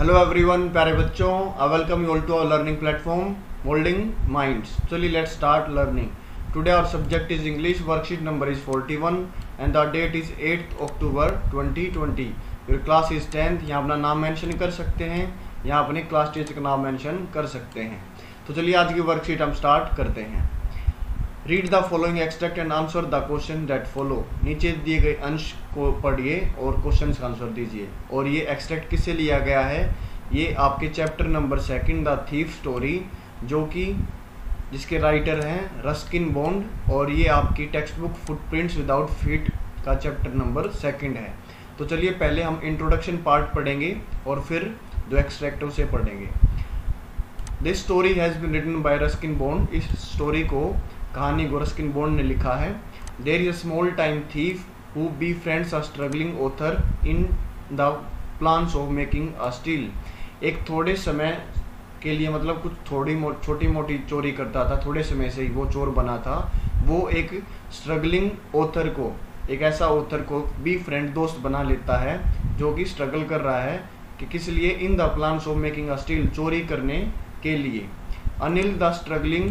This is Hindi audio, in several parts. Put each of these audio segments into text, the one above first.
हेलो एवरीवन प्यारे बच्चों I welcome you all to our learning platform moulding minds चलिए let's start learning today our subject is English worksheet number is 41 and the date is 8th October 2020 your class is 10th यहाँ अपना नाम मेंशन कर सकते हैं, यहाँ अपने क्लास टीचर का नाम मेंशन कर सकते हैं। तो चलिए, आज की वर्कशीट हम स्टार्ट करते हैं। Read the following extract and answer the question that follow नीचे दिए गए अंश को पढ़िए और क्वेश्चन का आंसर दीजिए। और ये एक्सट्रैक्ट किससे लिया गया है? ये आपके chapter number second the thief story जो कि जिसके राइटर हैं रस्किन बॉन्ड और ये आपकी textbook footprints without feet का चैप्टर नंबर सेकंड है। तो चलिए पहले हम इंट्रोडक्शन पार्ट पढ़ेंगे और फिर जो एक्सट्रैक्ट उसे पढ़ेंगे। This story has been written by Ruskin Bond इस स्टोरी को कहानी गोरस्किन बॉन्ड ने लिखा है। There is a small time thief who befriends are struggling author in the plans of making a steal एक थोड़े समय के लिए मतलब कुछ थोड़ी मो, छोटी मोटी चोरी करता था थोड़े समय से ही वो चोर बना था। वो एक स्ट्रगलिंग ऑथर को एक ऐसा ऑथर को बी फ्रेंड दोस्त बना लेता है जो कि स्ट्रगल कर रहा है कि किस लिए? In the plans of making a steal चोरी करने के लिए। Anil the struggling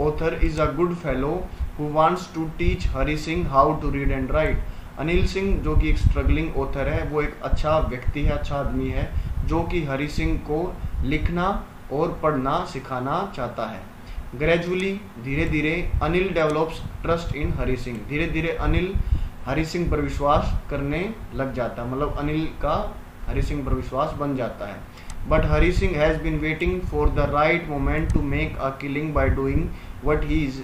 author is a good fellow who wants to teach Hari Singh how to read and write Anil Singh जो कि एक स्ट्रगलिंग ऑथर है, वो एक अच्छा व्यक्ति है अच्छा आदमी है, जो कि हरी सिंह को लिखना और पढ़ना सिखाना चाहता है। ग्रेजुअली धीरे धीरे Anil develops trust in Hari Singh धीरे धीरे अनिल हरी सिंह पर विश्वास करने लग जाता है। मतलब अनिल का हरी सिंह पर विश्वास बन जाता है। But Hari Singh has been waiting for the right moment to make a killing by doing what he is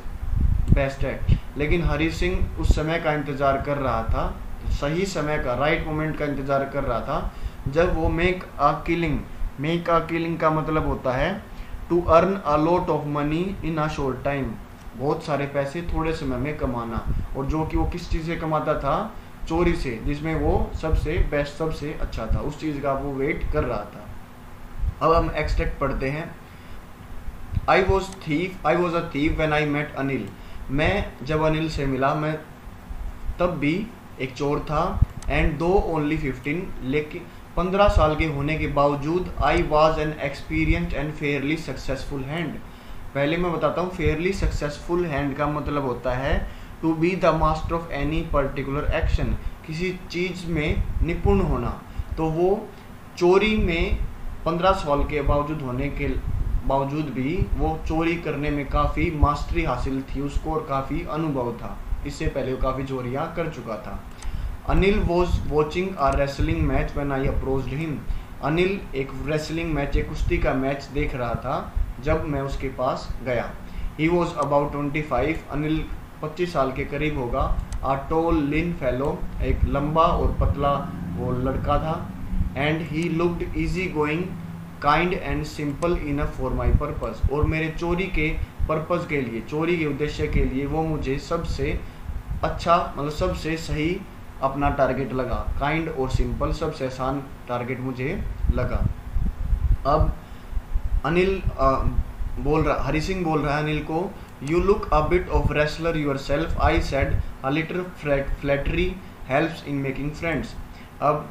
best at. लेकिन हरी सिंह उस समय का इंतज़ार कर रहा था सही समय का राइट मोमेंट का इंतज़ार कर रहा था जब वो make a killing make a killing का मतलब होता है to earn a lot of money in a short time बहुत सारे पैसे थोड़े समय में कमाना और जो कि वो किस चीज़ से कमाता था? चोरी से, जिसमें वो सबसे बेस्ट सबसे अच्छा था, उस चीज़ का वो वेट कर रहा था। अब हम एक्सट्रैक्ट पढ़ते हैं। I was thief I was a thief when I met Anil मैं जब अनिल से मिला, मैं तब भी एक चोर था एंड दो ओनली फिफ्टीन लेकिन पंद्रह साल के होने के बावजूद I was an experience and fairly successful hand पहले मैं बताता हूँ फेयरली सक्सेसफुल हैंड का मतलब होता है to be the master of any particular action किसी चीज़ में निपुण होना। तो वो चोरी में पंद्रह साल के बावजूद होने के बावजूद भी वो चोरी करने में काफ़ी मास्टरी हासिल थी, उसको और काफ़ी अनुभव था। इससे पहले वो काफ़ी चोरियाँ कर चुका था। Anil was watching a wrestling match when I approach him. Anil एक रेसलिंग मैच, एक कुश्ती का मैच देख रहा था जब मैं उसके पास गया। He was about twenty five Anil पच्चीस साल के करीब होगा। आ टोल लिन फेलो एक लंबा और पतला वो लड़का था। And he looked easy going kind and simple enough for my purpose और मेरे चोरी के पर्पज़ के लिए चोरी के उद्देश्य के लिए वो मुझे सबसे अच्छा मतलब सबसे सही अपना टारगेट लगा। काइंड और सिंपल सबसे आसान टारगेट मुझे लगा। अब अनिल आ, बोल रहा हरी सिंह बोल रहा है अनिल को you look a bit of wrestler yourself I said a little flattery helps in making friends अब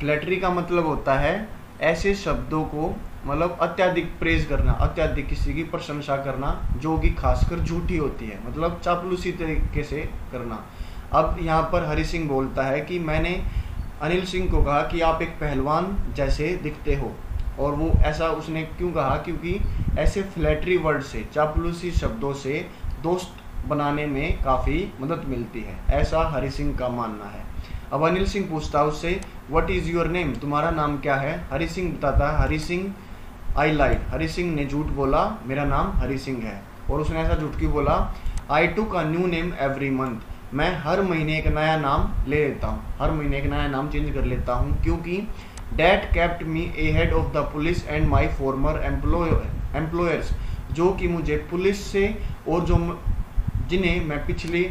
फ्लैटरी का मतलब होता है ऐसे शब्दों को मतलब अत्याधिक प्रेज करना, अत्याधिक किसी की प्रशंसा करना, जो कि खासकर झूठी होती है। मतलब चापलूसी तरीके से करना। अब यहाँ पर हरि सिंह बोलता है कि मैंने अनिल सिंह को कहा कि आप एक पहलवान जैसे दिखते हो। और वो ऐसा उसने क्यों कहा? क्योंकि ऐसे फ्लैटरी वर्ड से, चापलूसी शब्दों से दोस्त बनाने में काफ़ी मदद मिलती है। ऐसा हरि सिंह का मानना है। अब अनिल सिंह पूछता है उससे वट इज़ योर नेम तुम्हारा नाम क्या है? हरी सिंह बताता है, हरी सिंह आई लाइट हरी सिंह ने झूठ बोला, मेरा नाम हरी सिंह है। और उसने ऐसा झूठ क्यों बोला I took a new name every month मैं हर महीने एक नया नाम ले लेता हूँ। हर महीने एक नया नाम चेंज कर लेता हूँ, क्योंकि that kept me ahead of the police and my former employ employers जो कि मुझे पुलिस से और जो जिन्हें मैं पिछले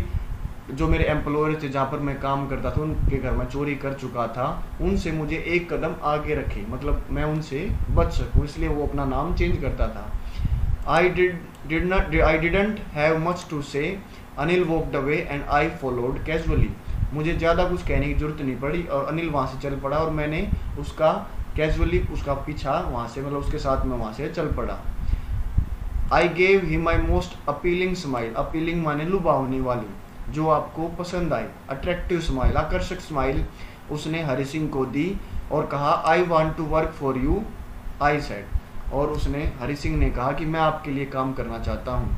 जो मेरे एम्प्लॉयर थे, जहाँ पर मैं काम करता था, उनके घर में चोरी कर चुका था, उनसे मुझे एक कदम आगे रखे। मतलब मैं उनसे बच सकूँ, इसलिए वो अपना नाम चेंज करता था। I did did not I didn't have much to say Anil walked away and I followed casually मुझे ज़्यादा कुछ कहने की ज़रूरत नहीं पड़ी और अनिल वहाँ से चल पड़ा और मैंने उसका कैजुअली उसका पीछा वहाँ से मतलब उसके साथ में वहाँ से चल पड़ा। I gave he my most appealing smile appealing माने लुभावनी वाली। जो आपको पसंद आई। अट्रैक्टिव स्माइल आकर्षक स्माइल उसने हरि सिंह को दी और कहा I want to work for you I said और उसने हरि सिंह ने कहा कि, मैं आपके लिए काम करना चाहता हूँ।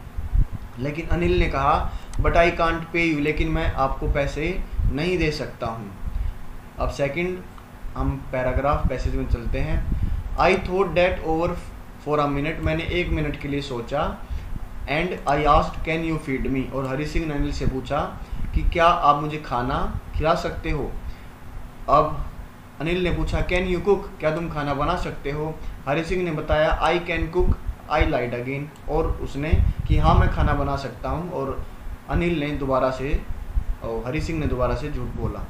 लेकिन अनिल ने कहा but I can't pay you लेकिन मैं आपको पैसे नहीं दे सकता हूँ। अब सेकंड हम पैराग्राफ पैसेज में चलते हैं। I thought that over for a minute मैंने एक मिनट के लिए सोचा and I asked can you feed me और हरी सिंह अनिल से पूछा कि, क्या आप मुझे खाना खिला सकते हो? अब अनिल ने पूछा कैन यू कुक क्या तुम खाना बना सकते हो? हरी सिंह ने बताया I can cook I lied again और उसने कि हाँ मैं खाना बना सकता हूँ. और अनिल ने दोबारा से, और हरी सिंह ने दोबारा से झूठ बोला।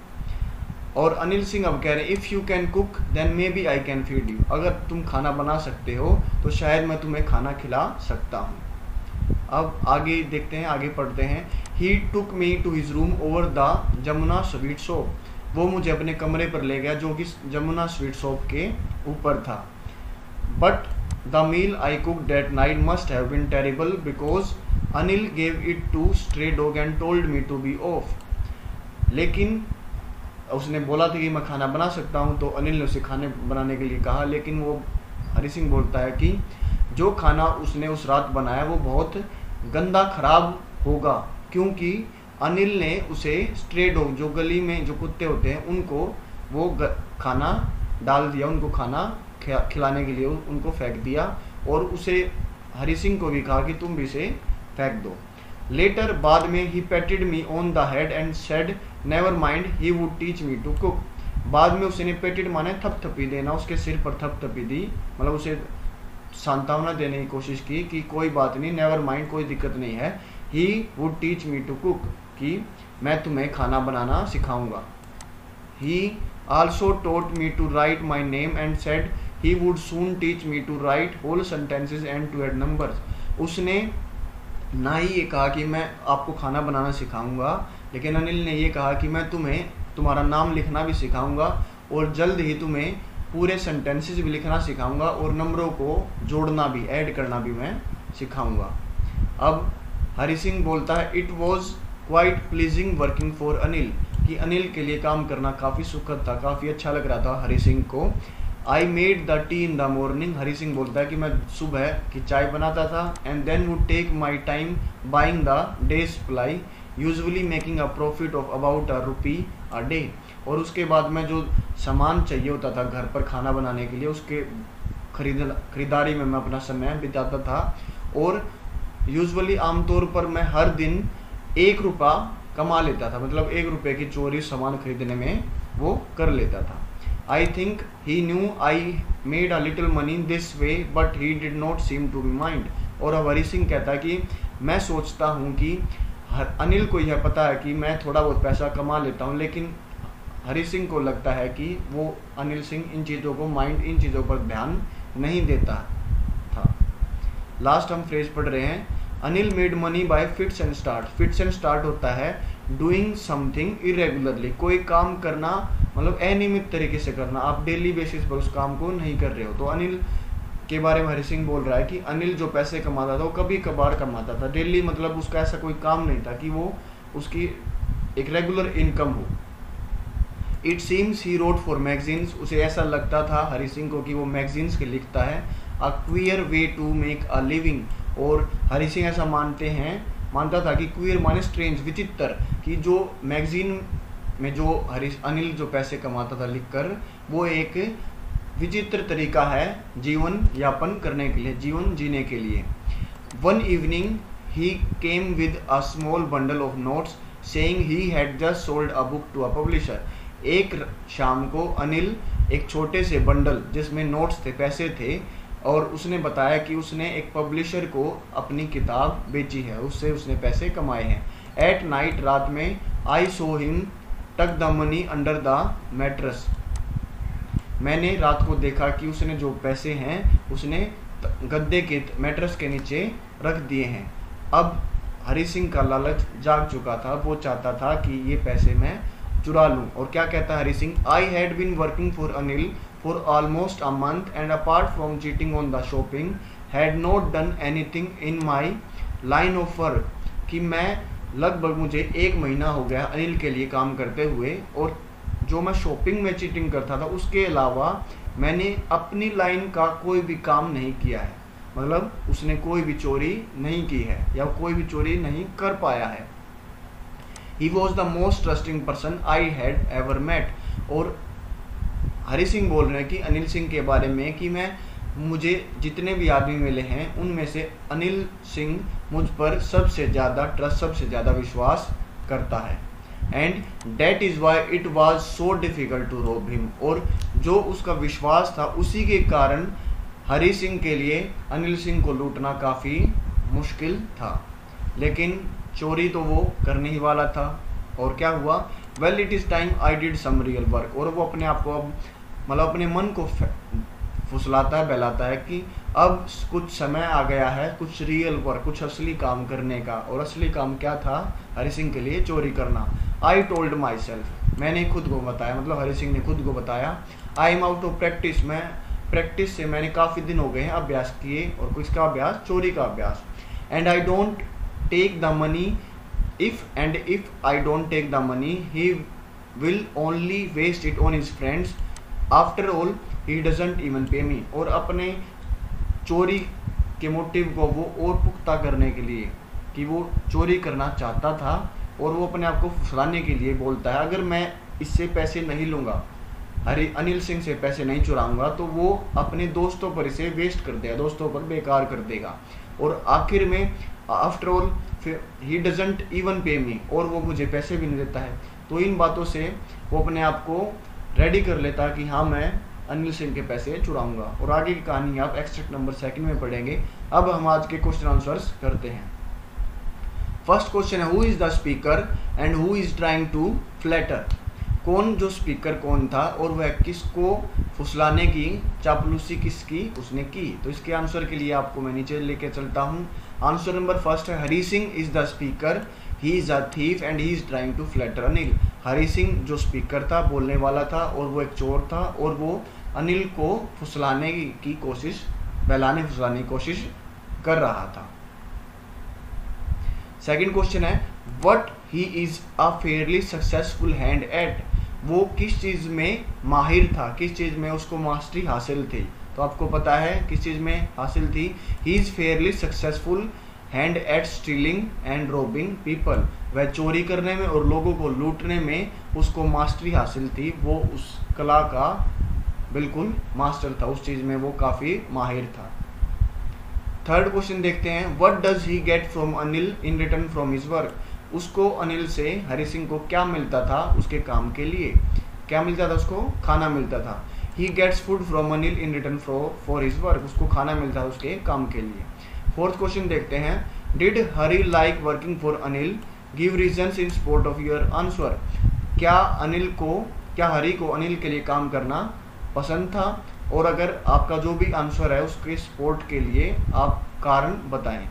और अनिल सिंह अब कह रहे हैं if you can cook then maybe I can feed you अगर तुम खाना बना सकते हो तो शायद मैं तुम्हें खाना खिला सकता हूँ। अब आगे देखते हैं, आगे पढ़ते हैं। He took me to his room over the Jumna sweet shop वो मुझे अपने कमरे पर ले गया, जो कि जमुना स्वीट शॉप के ऊपर था। But the meal I cook that night must have been terrible because Anil gave it to stray dog and told me to be off लेकिन उसने बोला था कि मैं खाना बना सकता हूँ तो अनिल ने उसे खाने बनाने के लिए कहा। लेकिन वो हरी सिंह बोलता है कि जो खाना उसने उस रात बनाया वो बहुत गंदा खराब होगा, क्योंकि अनिल ने उसे स्ट्रे डॉग जो गली में जो कुत्ते होते हैं, उनको वो खाना डाल दिया, उनको खाना खिलाने के लिए उनको फेंक दिया और उसे हरी सिंह को भी कहा कि तुम भी इसे फेंक दो। लेटर बाद में he patted me on the head and said never mind he would teach me to cook बाद में उसने पेटेड माने थपथपी देना, उसके सिर पर थपथपी दी मतलब उसे सांत्वना देने की कोशिश की कि कोई बात नहीं नेवर माइंड कोई दिक्कत नहीं है। He would teach me to cook कि मैं तुम्हें खाना बनाना सिखाऊँगा। He also taught me to write my name and said he would soon teach me to write whole sentences and to add numbers उसने ना ही ये कहा कि मैं आपको खाना बनाना सिखाऊँगा, लेकिन अनिल ने ये कहा कि मैं तुम्हें, तुम्हारा नाम लिखना भी सिखाऊँगा और जल्द ही तुम्हें पूरे सेंटेंसेस भी लिखना सिखाऊँगा और नंबरों को जोड़ना भी ऐड करना भी मैं सिखाऊँगा। अब हरि सिंह बोलता है it was quite pleasing working for Anil कि अनिल के लिए काम करना काफ़ी सुखद था, काफ़ी अच्छा लग रहा था हरि सिंह को। I made the tea in the morning Hari Singh बोलता है कि मैं सुबह की चाय बनाता था and then would take my time buying the day supply usually making a profit of about a rupee a day और उसके बाद में जो सामान चाहिए होता था घर पर खाना बनाने के लिए, उसके खरीद खरीदारी में मैं अपना समय बिताता था। और यूजुअली आमतौर पर मैं हर दिन एक रुपया कमा लेता था मतलब एक रुपये की चोरी सामान खरीदने में वो कर लेता था। I think he knew I made a little money this way but he did not seem to be mind और अब हरी सिंह कहता है कि मैं सोचता हूँ कि अनिल को यह पता है कि मैं थोड़ा बहुत पैसा कमा लेता हूँ, लेकिन हरी सिंह को लगता है कि वो अनिल सिंह इन चीज़ों को माइंड इन चीज़ों पर ध्यान नहीं देता था। लास्ट हम फ्रेज पढ़ रहे हैं, Anil made money by fits and start fits and start होता है डूइंग समथिंग इरेगुलरली कोई काम करना मतलब अनियमित तरीके से करना। आप डेली बेसिस पर उस काम को नहीं कर रहे हो। तो अनिल के बारे में हरि सिंह बोल रहा है कि अनिल जो पैसे कमाता था, वो कभी कभार कमाता था। डेली मतलब उसका ऐसा कोई काम नहीं था कि वो उसकी एक रेगुलर इनकम हो। It seems he wrote for magazines उसे ऐसा लगता था हरि सिंह को कि वो मैगजीन्स के लिखता है। A queer way to make a living और हरि सिंह ऐसा मानते हैं, मानता था कि क्वियर माने स्ट्रेंज विचित्र, कि जो मैगजीन में जो हरीश अनिल जो पैसे कमाता था लिखकर, वो एक विचित्र तरीका है जीवन यापन करने के लिए, जीवन जीने के लिए। One evening he came with a small bundle of notes saying he had just sold a book to a publisher एक शाम को, अनिल, एक छोटे से बंडल जिसमें नोट्स थे, पैसे थे, और उसने बताया कि उसने एक पब्लिशर को अपनी किताब बेची है, उससे उसने पैसे कमाए हैं। एट नाइट रात में I saw him tuck the money under the mattress मैंने रात को देखा कि उसने जो पैसे हैं, उसने गद्दे के मैट्रस के नीचे रख दिए हैं। अब हरी सिंह का लालच जाग चुका था। वो चाहता था कि ये पैसे मैं चुरा लूँ। और क्या कहता है Hari Singh? I had been working for Anil for almost a month and apart from cheating on the shopping had not done anything in my line of work कि मैं लगभग मुझे एक महीना हो गया अनिल के लिए काम करते हुए और जो मैं शॉपिंग में चीटिंग करता था, उसके अलावा मैंने अपनी लाइन का कोई भी काम नहीं किया है। मतलब उसने कोई भी चोरी नहीं की है या कोई भी चोरी नहीं कर पाया है। He was the most trusting person I had ever met और हरी सिंह बोल रहे हैं कि अनिल सिंह के बारे में कि मैं, मुझे जितने भी आदमी मिले हैं, उनमें से अनिल सिंह मुझ पर सबसे ज़्यादा ट्रस्ट सबसे ज़्यादा विश्वास करता है। And that is why it was so difficult to rob him और जो उसका विश्वास था, उसी के कारण हरी सिंह के लिए अनिल सिंह को लूटना काफ़ी मुश्किल था। लेकिन चोरी तो वो करने ही वाला था। और क्या हुआ? Well it is time I did some real work और वो अपने आप को अब मतलब अपने मन को फुसलाता है, बहलाता है कि अब कुछ समय आ गया है, कुछ रियल वर्क कुछ असली काम करने का। और असली काम क्या था? हरी सिंह के लिए चोरी करना। आई टोल्ड माई सेल्फ मैंने खुद को बताया मतलब हरी सिंह ने खुद को बताया I am out of practice मैं प्रैक्टिस से मैंने काफ़ी दिन हो गए हैं अभ्यास किए और कुछ का अभ्यास, चोरी का अभ्यास। And I don't take the money if and if I don't take the money he will only waste it on his friends after all he doesn't even pay me और अपने चोरी के मोटिव को वो और पुख्ता करने के लिए कि वो चोरी करना चाहता था और वो अपने आप को फुसलाने के लिए बोलता है, अगर मैं इससे पैसे नहीं लूँगा हरी अनिल सिंह से पैसे नहीं चुराऊँगा तो वो अपने दोस्तों पर इसे वेस्ट कर देगा, दोस्तों पर बेकार कर देगा। और आखिर में after all he doesn't even pay me और वो मुझे पैसे भी नहीं देता है। तो इन बातों से वो अपने आप को रेडी कर लेता कि हाँ मैं अनिल सिंह के पैसे चुराऊँगा। और आगे की कहानी आप एक्सट्रैक्ट नंबर सेकंड में पढ़ेंगे। अब हम आज के क्वेश्चन आंसर्स करते हैं। फ़र्स्ट क्वेश्चन है who is the speaker and who is trying to flatter कौन जो स्पीकर कौन था और वह किसको फुसलाने की, चापलूसी किसकी, उसने की? तो इसके आंसर के लिए आपको मैं नीचे लेके चलता हूँ। आंसर नंबर फ़र्स्ट है, Hari Singh is the speaker he is a thief and he is trying to flatter Anil Hari Singh जो स्पीकर था, बोलने वाला था और वो एक चोर था और वो अनिल को फुसलाने की कोशिश बहलाने फुसलाने की कोशिश कर रहा था। सेकंड क्वेश्चन है what he is a fairly successful hand at वो किस चीज़ में माहिर था? किस चीज़ में उसको मास्टरी हासिल थी? तो आपको पता है किस चीज़ में हासिल थी? He is fairly successful hand at stealing and robbing people वह चोरी करने में और लोगों को लूटने में उसको मास्टरी हासिल थी। वो उस कला का बिल्कुल मास्टर था। उस चीज़ में वो काफ़ी माहिर था। थर्ड क्वेश्चन देखते हैं what does he get from Anil in return from his work उसको अनिल से हरि सिंह को क्या मिलता था उसके काम के लिए? क्या मिलता था उसको? खाना मिलता था। He gets food from Anil in return for his work उसको खाना मिलता है उसके काम के लिए। फोर्थ क्वेश्चन देखते हैं did Hari like working for Anil give reason in support of your answer क्या अनिल को, क्या हरी को अनिल के लिए काम करना पसंद था? और अगर आपका जो भी आंसर है उसके सपोर्ट के लिए आप कारण बताएँ।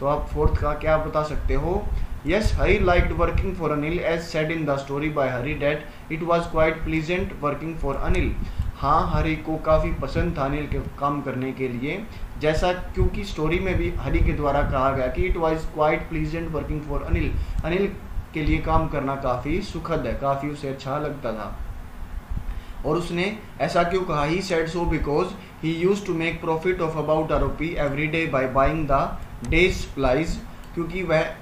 तो आप फोर्थ का क्या बता सकते हो? Yes Hari like working for Anil as said in the story by Hari that it was quite pleasant working for Anil हाँ हरी को काफ़ी पसंद था अनिल के काम करने के लिए। जैसा क्योंकि स्टोरी में भी हरी के द्वारा कहा गया कि it was quite pleasant working for Anil Anil के लिए काम करना काफ़ी सुखद है, काफ़ी उसे अच्छा लगता था। और उसने ऐसा क्यों कहा? He said so because he used to make profit of about a rupee every day by buying the day supplies क्योंकि वह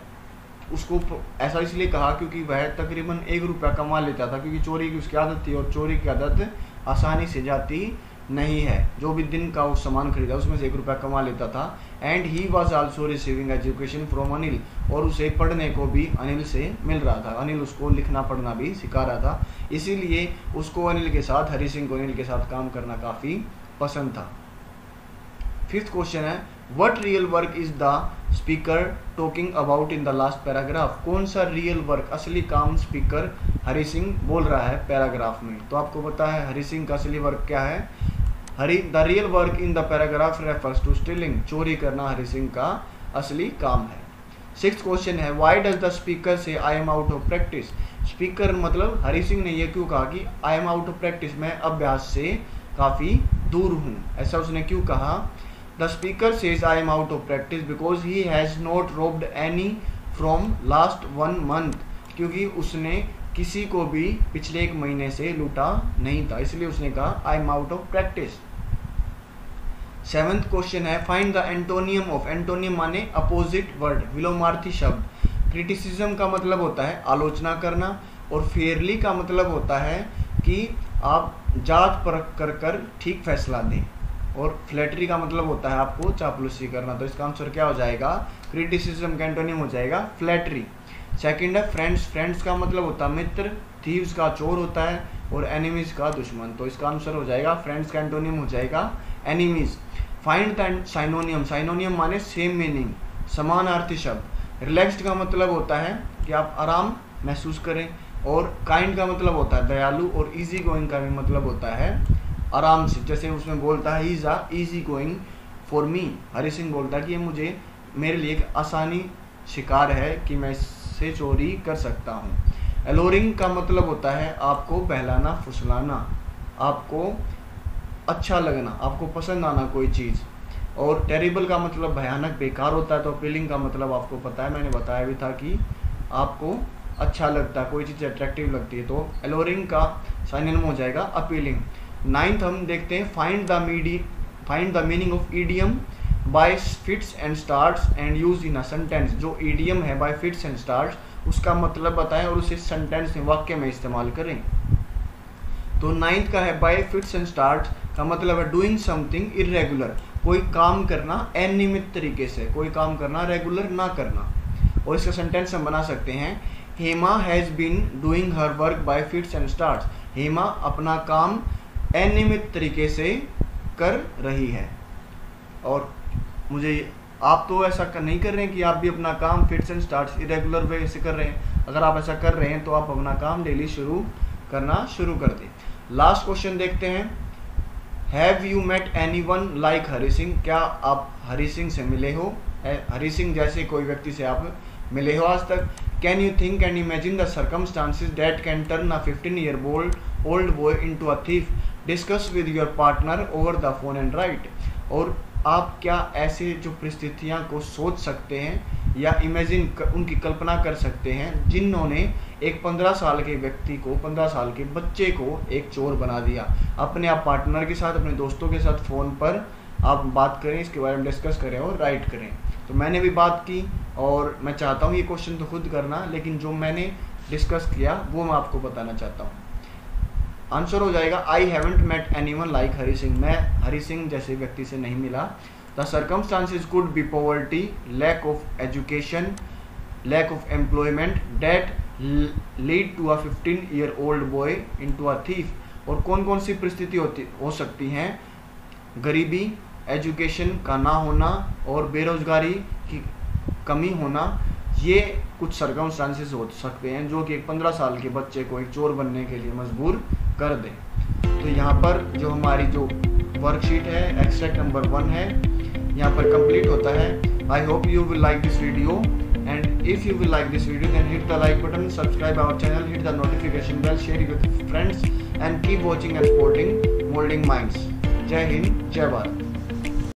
उसको ऐसा इसलिए कहा क्योंकि वह तकरीबन एक रुपया कमा लेता था, क्योंकि चोरी की उसकी आदत थी और चोरी की आदत आसानी से जाती नहीं है। जो भी दिन का वो सामान खरीदा, उसमें से एक रुपया कमा लेता था। And he was also receiving education from Anil और उसे पढ़ने को भी अनिल से मिल रहा था। अनिल उसको लिखना, पढ़ना भी सिखा रहा था। इसीलिए उसको अनिल के साथ हरी सिंह को अनिल के साथ काम करना काफ़ी पसंद था। फिफ्थ क्वेश्चन है what real work is the speaker talking about in the last paragraph कौन सा रियल वर्क असली काम स्पीकर हरी सिंह बोल रहा है पैराग्राफ में? तो आपको पता है हरी सिंह का असली वर्क क्या है? Hari the real work in the paragraph refers to stilling चोरी करना हरी सिंह का असली काम है। सिक्स क्वेश्चन है why does the speaker say I am out of practice speaker मतलब हरी सिंह ने यह क्यों कहा कि I am out of practice मैं अभ्यास से काफ़ी दूर हूँ ऐसा उसने क्यों कहा? The speaker says I am out of practice because he has not robbed any from last one month क्योंकि उसने किसी को भी पिछले एक महीने से लूटा नहीं था, इसलिए उसने कहा I am out of practice seventh question है find the antonym of antonym माने अपोजिट वर्ड विलोमार्थी शब्द। क्रिटिसिज्म का मतलब होता है आलोचना करना, और फेयरली का मतलब होता है कि आप जाँच परख कर कर ठीक फैसला दें। और फ्लैटरी का मतलब होता है आपको चापलूसी करना। तो इसका आंसर क्या हो जाएगा? क्रिटिसिज्म का एंटोनियम हो जाएगा फ्लैटरी सेकंड है फ्रेंड्स फ्रेंड्स का मतलब होता है मित्र. थीव्स का चोर होता है और एनिमीज का दुश्मन. तो इसका आंसर हो जाएगा फ्रेंड्स का एंटोनियम हो जाएगा enemies find the synonym synonym माने सेम मीनिंग समानार्थी शब्द. रिलैक्स्ड का मतलब होता है कि आप आराम महसूस करें और काइंड का मतलब होता है दयालु और इजी गोइंग का भी मतलब होता है आराम से. जैसे उसमें बोलता है is a easy going for me Hari Singh बोलता है कि ये मुझे, मेरे लिए एक आसानी शिकार है कि मैं इससे चोरी कर सकता हूँ। एलोरिंग का मतलब होता है आपको बहलाना, फुसलाना, आपको अच्छा लगना, आपको पसंद आना कोई चीज़। और टेरिबल का मतलब भयानक, बेकार होता है तो अपीलिंग का मतलब आपको पता है, मैंने बताया भी था कि आपको अच्छा लगता है कोई चीज़ अट्रैक्टिव लगती है तो एलोरिंग का साइन हो जाएगा अपीलिंग नाइन्थ हम देखते हैं find the midi find the meaning of idiom by fits and starts and use in a sentence जो ईडियम है बाय फिट्स एंड स्टार्ट्स उसका मतलब बताएँ और उसे सेंटेंस में वाक्य में इस्तेमाल करें। तो नाइन्थ का है बाय फिट्स एंड स्टार्ट का मतलब है डूइंग समथिंग इरेगुलर कोई काम करना अनियमित तरीके से, कोई काम करना रेगुलर ना करना। और इसका सेंटेंस हम बना सकते हैं Hema has been doing her work by fits and start Hema अपना काम अनियमित तरीके से कर रही है। और मुझे आप तो ऐसा कर, नहीं कर रहे हैं कि आप भी अपना काम fits and start irregular way से कर रहे हैं। अगर आप ऐसा कर रहे हैं तो आप अपना काम डेली शुरू करना शुरू कर दें। लास्ट क्वेश्चन देखते हैं। Have you met anyone like Hari Singh क्या आप हरी सिंह से मिले हो? हरी सिंह जैसे कोई व्यक्ति से आप मिले हो आज तक? Can you think and imagine the circumstances that can turn a fifteen year bold old boy into a thief discuss with your partner over the phone and write और आप क्या ऐसे जो परिस्थितियाँ को सोच सकते हैं या इमेजिन कर, उनकी कल्पना कर सकते हैं जिन्होंने एक पंद्रह साल के व्यक्ति को पंद्रह साल के बच्चे को एक चोर बना दिया। अपने आप पार्टनर के साथ अपने दोस्तों के साथ फ़ोन पर आप बात करें इसके बारे में डिस्कस करें और राइट करें। तो मैंने भी बात की और मैं चाहता हूँ ये क्वेश्चन तो खुद करना लेकिन जो मैंने डिस्कस किया वो मैं आपको बताना चाहता हूँ। आंसर हो जाएगा I haven't met anyone like Hari Singh मैं हरी सिंह जैसे व्यक्ति से नहीं मिला। The circumstances could be poverty lack of education lack of employment that lead to a fifteen year old boy into a thief और कौन कौन सी परिस्थिति होती, हो सकती हैं? गरीबी एजुकेशन का ना होना और बेरोजगारी की कमी होना, ये कुछ सरकमस्टांसिस हो सकते हैं जो कि एक पंद्रह साल के बच्चे को एक चोर बनने के लिए मजबूर कर दें। तो यहाँ पर जो हमारी जो वर्कशीट है एक्सट्रैक्ट नंबर वन है, यहाँ पर कंप्लीट होता है। I hope you will like this video and if you will like this video then hit the like button subscribe our channel hit the notification bell share with friends and keep watching and supporting moulding minds जय हिंद जय भारत